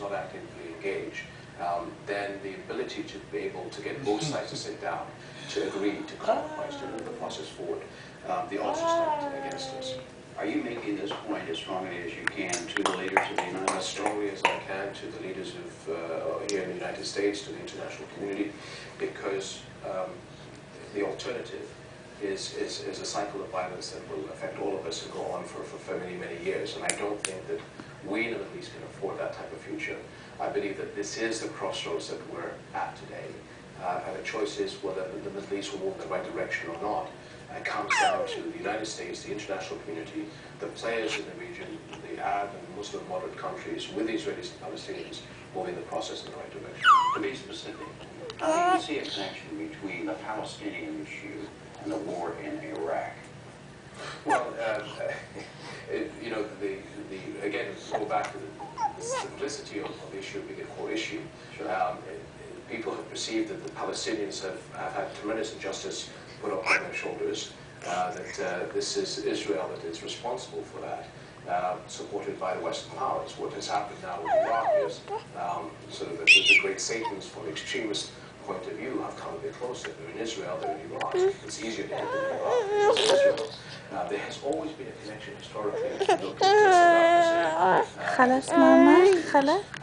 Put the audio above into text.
not actively engage, um, then the ability to be able to get both sides to sit down, to agree, to compromise, to move the process forward, um, the odds are stacked against us. Are you making this point as strongly as you can to the leaders of the United as strongly as I can to the leaders of uh, here in the United States, to the international community, because um, the alternative is, is, is a cycle of violence that will affect all of us and go on for, for many, many years. And I don't think that we in the Middle East can afford that type of future. I believe that this is the crossroads that we're at today. Uh, and the choice is whether the Middle East will move in the right direction or not. And it comes down to the United States, the international community, the players in the region, the Arab and Muslim moderate countries with the Israelis and Palestinians moving the process in the right direction. To be specific, how do you see a connection between the Palestinian issue and the war in Iraq? Well, uh, it, you know, the, the, again, go back to the simplicity of, of the issue being a core issue. Um, it, people have perceived that the Palestinians have, have had tremendous injustice put up on their shoulders, uh, that uh, this is Israel that is responsible for that. Uh, supported by the Western powers. What has happened now with Iraq is um, sort of the, the great Satans from the extremist point of view have come a bit closer. They're in Israel, they're in Iraq. It's easier to hit them in Iraq than in Israel. Uh, there has always been a connection historically. If you look at خلاص ماما خلاص.